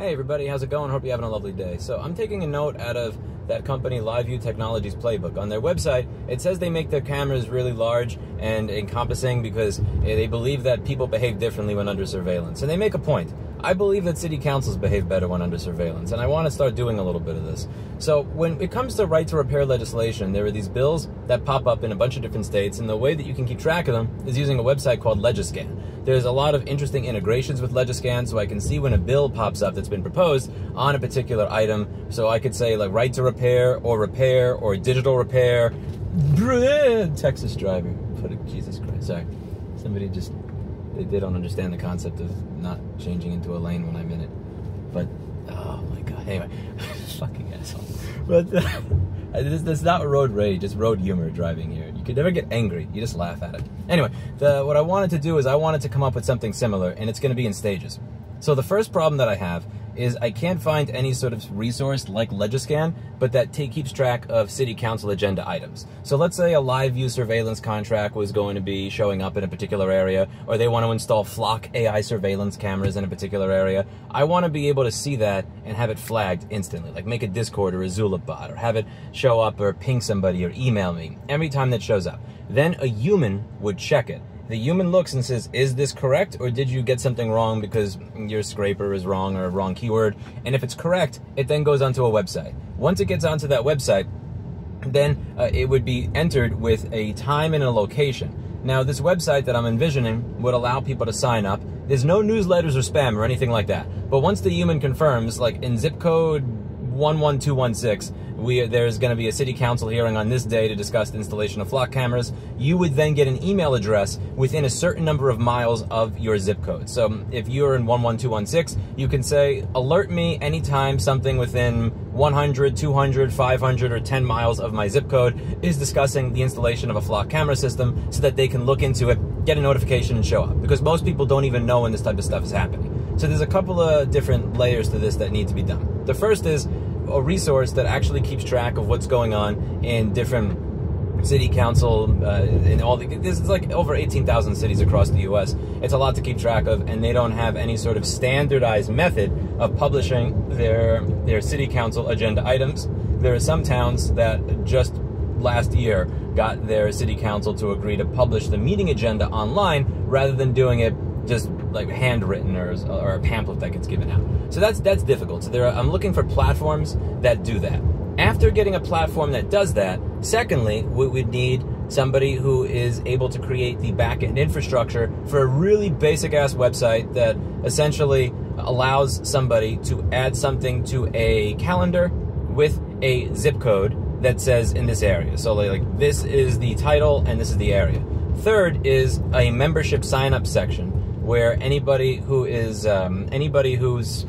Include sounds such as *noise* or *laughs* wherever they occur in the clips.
Hey everybody, how's it going? Hope you're having a lovely day. So I'm taking a note out of that company LiveView Technologies playbook. On their website, it says they make their cameras really large and encompassing because eh, they believe that people behave differently when under surveillance. And they make a point. I believe that city councils behave better when under surveillance, and I want to start doing a little bit of this. So, when it comes to right to repair legislation, there are these bills that pop up in a bunch of different states, and the way that you can keep track of them is using a website called Legiscan. There's a lot of interesting integrations with Legiscan, so I can see when a bill pops up that's been proposed on a particular item. So I could say, like, right to repair, or repair, or digital repair. Texas driver. Put it, Jesus Christ. Sorry. Somebody just they, don't understand the concept of not changing into a lane when I'm in it. But oh my god. Anyway, *laughs* fucking asshole. But *laughs* uh, this, this is not road rage. It's road humor driving here. You could never get angry. You just laugh at it. Anyway, the, what I wanted to do is I wanted to come up with something similar, and it's going to be in stages. So the first problem that I have is I can't find any sort of resource like Legiscan, but that keeps track of city council agenda items. So let's say a live view surveillance contract was going to be showing up in a particular area, or they want to install flock AI surveillance cameras in a particular area. I want to be able to see that and have it flagged instantly, like make a Discord or a Zulip bot, or have it show up or ping somebody or email me every time that shows up. Then a human would check it the human looks and says, is this correct or did you get something wrong because your scraper is wrong or wrong keyword? And if it's correct, it then goes onto a website. Once it gets onto that website, then uh, it would be entered with a time and a location. Now, this website that I'm envisioning would allow people to sign up. There's no newsletters or spam or anything like that. But once the human confirms, like in zip code 11216, we, there's going to be a city council hearing on this day to discuss the installation of flock cameras. You would then get an email address within a certain number of miles of your zip code. So if you're in 11216, you can say, alert me anytime something within 100, 200, 500, or 10 miles of my zip code is discussing the installation of a flock camera system so that they can look into it, get a notification, and show up. Because most people don't even know when this type of stuff is happening. So there's a couple of different layers to this that need to be done. The first is a resource that actually keeps track of what's going on in different city council uh, in all the, this is like over 18,000 cities across the US. It's a lot to keep track of and they don't have any sort of standardized method of publishing their their city council agenda items. There are some towns that just last year got their city council to agree to publish the meeting agenda online rather than doing it just like handwritten or, or a pamphlet that gets given out. So that's that's difficult. So there, are, I'm looking for platforms that do that. After getting a platform that does that, secondly, we would need somebody who is able to create the backend infrastructure for a really basic ass website that essentially allows somebody to add something to a calendar with a zip code that says in this area. So like this is the title and this is the area. Third is a membership sign up section where anybody who is um, anybody who's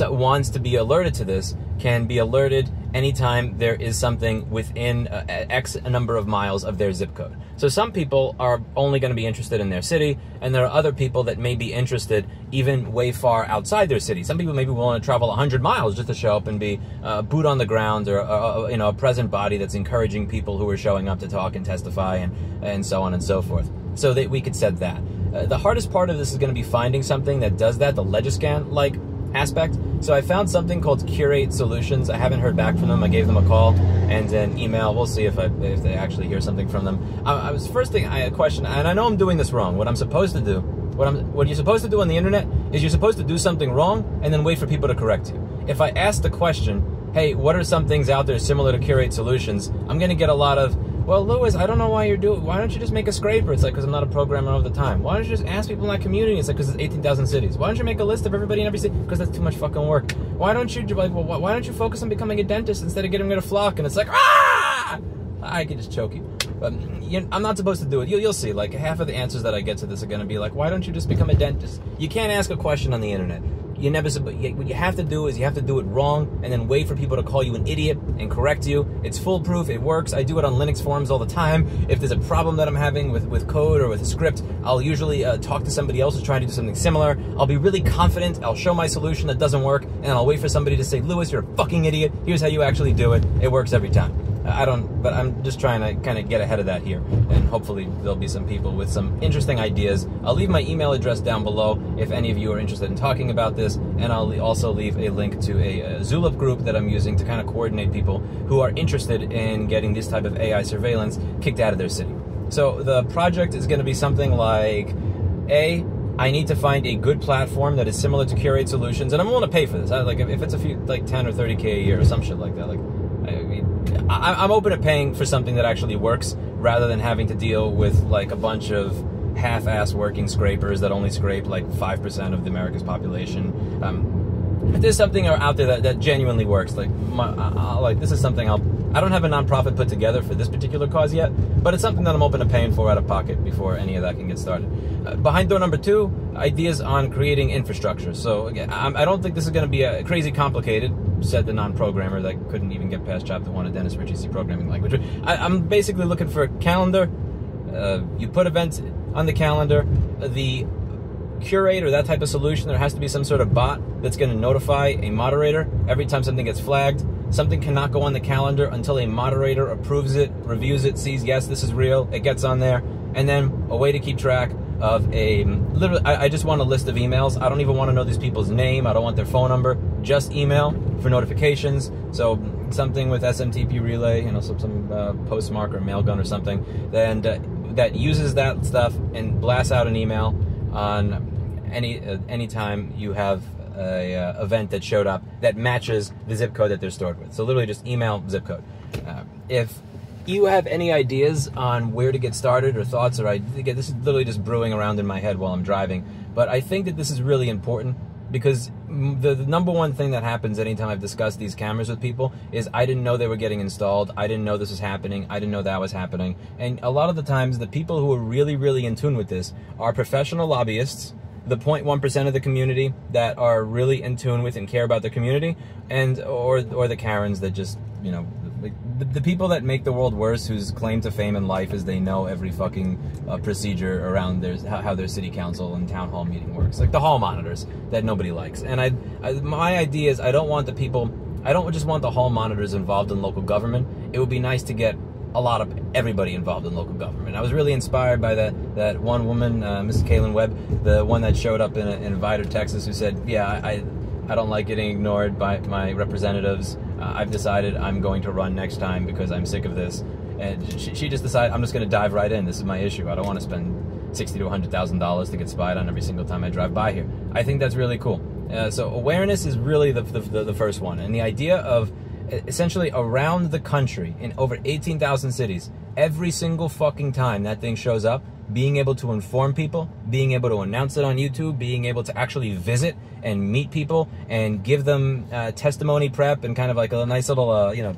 wants to be alerted to this can be alerted anytime there is something within uh, X number of miles of their zip code. So some people are only going to be interested in their city, and there are other people that may be interested even way far outside their city. Some people maybe willing to travel 100 miles just to show up and be uh, boot on the ground or, uh, you know a present body that's encouraging people who are showing up to talk and testify and and so on and so forth. So that we could set that. Uh, the hardest part of this is going to be finding something that does that, the Legiscan like aspect. So I found something called Curate Solutions. I haven't heard back from them. I gave them a call and an email. We'll see if I, if they actually hear something from them. I, I was first thing I had a question, and I know I'm doing this wrong. What I'm supposed to do, what I'm what you're supposed to do on the internet is you're supposed to do something wrong and then wait for people to correct you. If I ask the question, hey, what are some things out there similar to Curate Solutions? I'm going to get a lot of well, Louis, I don't know why you're doing. Why don't you just make a scraper? It's like because I'm not a programmer all the time. Why don't you just ask people in that community? It's like because it's 18,000 cities. Why don't you make a list of everybody in every city? Because that's too much fucking work. Why don't you like? Well, why don't you focus on becoming a dentist instead of getting rid of flock? And it's like ah, I could just choke you. But you, I'm not supposed to do it. You'll, you'll see. Like half of the answers that I get to this are going to be like, why don't you just become a dentist? You can't ask a question on the internet you never what you have to do is you have to do it wrong and then wait for people to call you an idiot and correct you. It's foolproof. It works. I do it on linux forums all the time. If there's a problem that i'm having with, with code or with a script i'll usually uh, talk to somebody else who's trying to do something similar. I'll be really confident. I'll show my solution that doesn't work and i'll wait for somebody to say louis you're a fucking idiot. Here's how you actually do it. It works every time I don't, but I'm just trying to kind of get ahead of that here, and hopefully there'll be some people with some interesting ideas. I'll leave my email address down below if any of you are interested in talking about this, and I'll also leave a link to a, a Zulip group that I'm using to kind of coordinate people who are interested in getting this type of AI surveillance kicked out of their city. So the project is going to be something like a I need to find a good platform that is similar to Curate Solutions, and I'm willing to pay for this. I, like if it's a few like 10 or 30k a year or some shit like that. Like I am open to paying for something that actually works rather than having to deal with like a bunch of half-ass working scrapers that only scrape like 5% of the America's population. Um, if there's something out there that, that genuinely works, like my, I, I, like this is something I'll. I don't have a nonprofit put together for this particular cause yet, but it's something that I'm open to paying for out of pocket before any of that can get started. Uh, behind door number two, ideas on creating infrastructure. So again, I do not think this is going to be a crazy complicated said the non-programmer that couldn't even get past chapter one of Dennis Ritchie's programming language. I, am basically looking for a calendar. Uh, you put events on the calendar. The curate or that type of solution, there has to be some sort of bot that's going to notify a moderator every time something gets flagged. Something cannot go on the calendar until a moderator approves it, reviews it, sees yes, this is real. It gets on there, and then a way to keep track of a literally I, I, just want a list of emails i don't even want to know these people's name i don't want their phone number just email for notifications so something with smtp relay you know some, some uh, postmark or mailgun or something and uh, that uses that stuff and blasts out an email on any uh, anytime you have a uh, event that showed up that matches the zip code that they're stored with so literally just email zip code uh, if you have any ideas on where to get started or thoughts or ideas, this is literally just brewing around in my head while I'm driving. But I think that this is really important because the, the, number one thing that happens anytime I've discussed these cameras with people is I didn't know they were getting installed. I didn't know this was happening. I didn't know that was happening. And a lot of the times, the people who are really, really in tune with this are professional lobbyists, the 0.1% of the community that are really in tune with and care about the community, and or or the Karens that just you know the, the, people that make the world worse, whose claim to fame in life is they know every fucking uh, procedure around their how, how, their city council and town hall meeting works, like the hall monitors that nobody likes. And I, I, my idea is I don't want the people, I don't just want the hall monitors involved in local government. It would be nice to get a lot of everybody involved in local government. I was really inspired by that that one woman, uh, Mrs. Kaylin Webb, the one that showed up in, in Vidor, Texas, who said, "Yeah, I, I don't like getting ignored by my representatives." uh, I've decided I'm going to run next time because I'm sick of this. And she, she just decided I'm just going to dive right in. This is my issue. I don't want to spend sixty to hundred thousand dollars to get spied on every single time I drive by here. I think that's really cool. Uh, so awareness is really the, the, the first one, and the idea of essentially around the country in over 18,000 cities, every single fucking time that thing shows up, being able to inform people, being able to announce it on YouTube, being able to actually visit and meet people and give them uh, testimony prep and kind of like a nice little, uh, you know,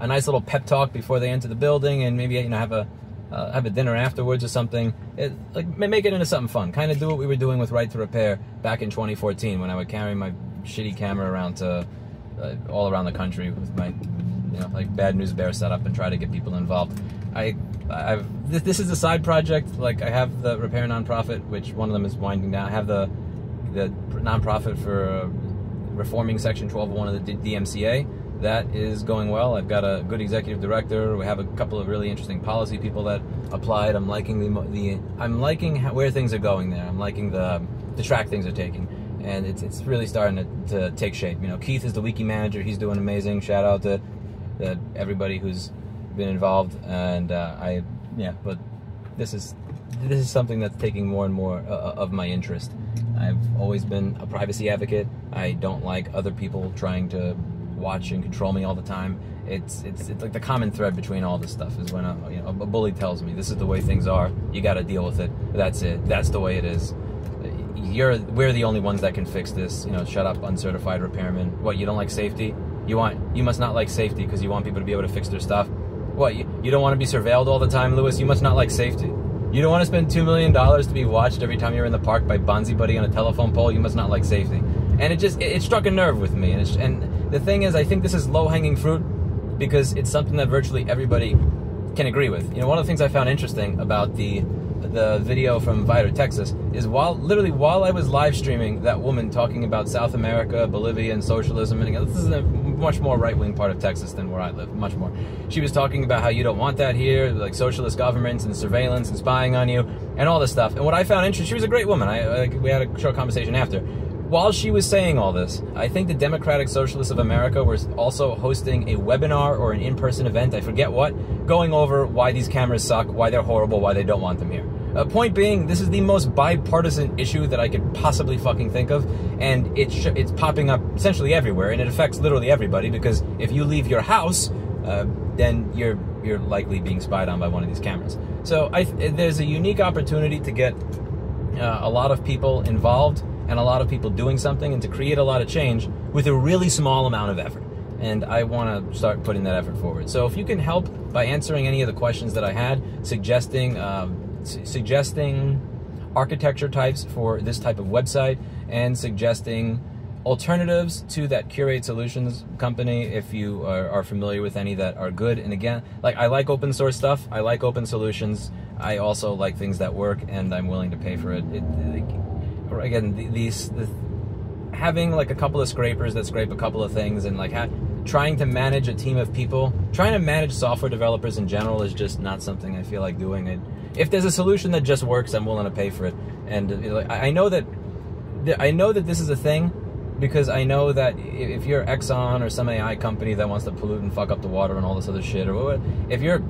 a nice little pep talk before they enter the building and maybe you know have a uh, have a dinner afterwards or something. It, like make it into something fun. Kind of do what we were doing with Right to Repair back in 2014 when I would carry my shitty camera around to uh, all around the country with my you know like bad news bear setup and try to get people involved. I I've this, this is a side project. Like I have the repair nonprofit, which one of them is winding down. I have the the nonprofit for reforming Section 1201 of the DMCA. That is going well. I've got a good executive director. We have a couple of really interesting policy people that applied. I'm liking the the I'm liking how, where things are going there. I'm liking the the track things are taking and it's, it's really starting to, to take shape. You know, Keith is the wiki manager. He's doing amazing. Shout out to, to everybody who's been involved. And uh, I, yeah, but this is this is something that's taking more and more uh, of my interest. I've always been a privacy advocate. I don't like other people trying to watch and control me all the time. It's it's it's like the common thread between all this stuff is when a, you know, a bully tells me this is the way things are. You got to deal with it. That's it. That's the way it is you're we're the only ones that can fix this. You know, shut up, uncertified repairman. What you don't like safety? You want you must not like safety because you want people to be able to fix their stuff. What you, you don't want to be surveilled all the time, Louis? You must not like safety. You don't want to spend two million dollars to be watched every time you're in the park by Bonzi Buddy on a telephone pole. You must not like safety. And it just it, it struck a nerve with me. And, and the thing is, I think this is low hanging fruit because it's something that virtually everybody can agree with. You know, one of the things I found interesting about the the video from Vidor, Texas, is while literally while I was live streaming that woman talking about South America, Bolivia, and socialism, and this is a much more right wing part of Texas than where I live, much more. She was talking about how you don't want that here, like socialist governments and surveillance and spying on you, and all this stuff. And what I found interesting, she was a great woman. I, I we had a short conversation after while she was saying all this, I think the Democratic Socialists of America were also hosting a webinar or an in person event, I forget what, going over why these cameras suck, why they're horrible, why they don't want them here. Uh, point being, this is the most bipartisan issue that I could possibly fucking think of, and it's it's popping up essentially everywhere, and it affects literally everybody because if you leave your house, uh, then you're you're likely being spied on by one of these cameras. So I, there's a unique opportunity to get uh, a lot of people involved and a lot of people doing something and to create a lot of change with a really small amount of effort. And I want to start putting that effort forward. So if you can help by answering any of the questions that I had, suggesting um, suggesting architecture types for this type of website, and suggesting alternatives to that Curate Solutions company if you are, are, familiar with any that are good. And again, like I like open source stuff, I like open solutions. I also like things that work, and I'm willing to pay for it. it, it again these the, having like a couple of scrapers that scrape a couple of things and like trying to manage a team of people trying to manage software developers in general is just not something i feel like doing it if there's a solution that just works i'm willing to pay for it and you know, i know that i know that this is a thing because i know that if you're exxon or some ai company that wants to pollute and fuck up the water and all this other shit or if you're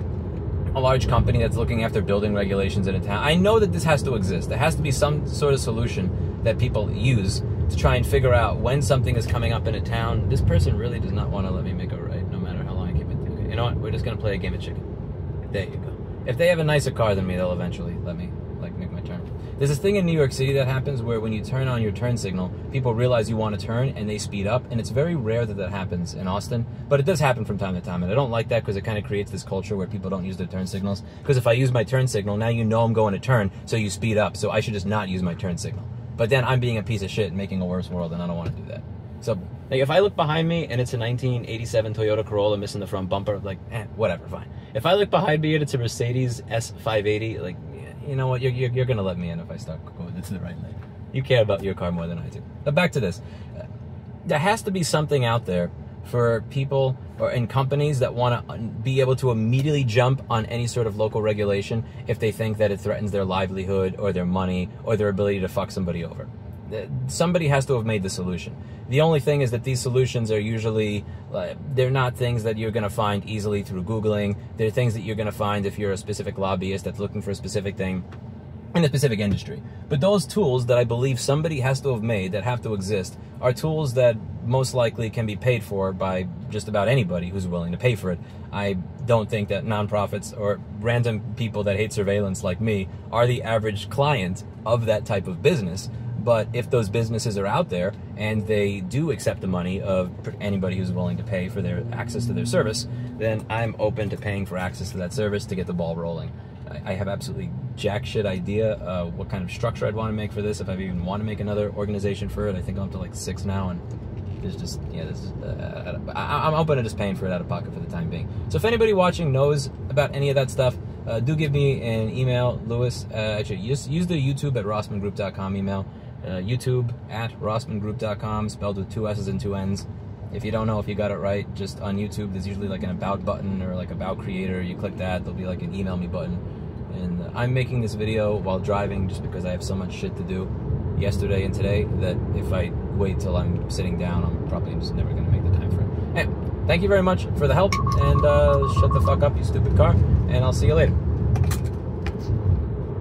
a large company that's looking after building regulations in a town. I know that this has to exist. There has to be some sort of solution that people use to try and figure out when something is coming up in a town. This person really does not want to let me make a right, no matter how long I keep it. You know what? We're just gonna play a game of chicken. There you go. If they have a nicer car than me, they'll eventually let me like make my turn. There's this thing in New York City that happens where when you turn on your turn signal, people realize you want to turn and they speed up. And it's very rare that that happens in Austin, but it does happen from time to time. And I don't like that because it kind of creates this culture where people don't use their turn signals. Because if I use my turn signal, now you know I'm going to turn, so you speed up. So I should just not use my turn signal. But then I'm being a piece of shit and making a worse world, and I don't want to do that. So like if I look behind me and it's a 1987 Toyota Corolla missing the front bumper, like eh, whatever, fine. If I look behind me and it's a Mercedes S580, like you know what, you're, you're, you're going to let me in if I start going to the right lane. You care about your car more than I do. But back to this. There has to be something out there for people or in companies that want to be able to immediately jump on any sort of local regulation if they think that it threatens their livelihood or their money or their ability to fuck somebody over somebody has to have made the solution. The only thing is that these solutions are usually uh, they're not things that you're going to find easily through googling. They're things that you're going to find if you're a specific lobbyist that's looking for a specific thing in a specific industry. But those tools that I believe somebody has to have made that have to exist are tools that most likely can be paid for by just about anybody who's willing to pay for it. I don't think that nonprofits or random people that hate surveillance like me are the average client of that type of business. But if those businesses are out there and they do accept the money of anybody who's willing to pay for their access to their service, then I'm open to paying for access to that service to get the ball rolling. I have absolutely jack shit idea uh, what kind of structure I'd want to make for this. If I even want to make another organization for it, I think I'm up to like six now, and there's just yeah, this is, uh, I, am open to just paying for it out of pocket for the time being. So if anybody watching knows about any of that stuff, uh, do give me an email, Louis. Uh, actually, use use the YouTube at rossmanngroup.com email uh, YouTube at rossmanngroup.com, spelled with two S's and two N's. If you don't know if you got it right, just on YouTube, there's usually like an about button or like about creator. You click that, there'll be like an email me button. And I'm making this video while driving just because I have so much shit to do yesterday and today that if I wait till I'm sitting down, I'm probably just never going to make the time for it. Hey, thank you very much for the help, and uh, shut the fuck up, you stupid car, and I'll see you later.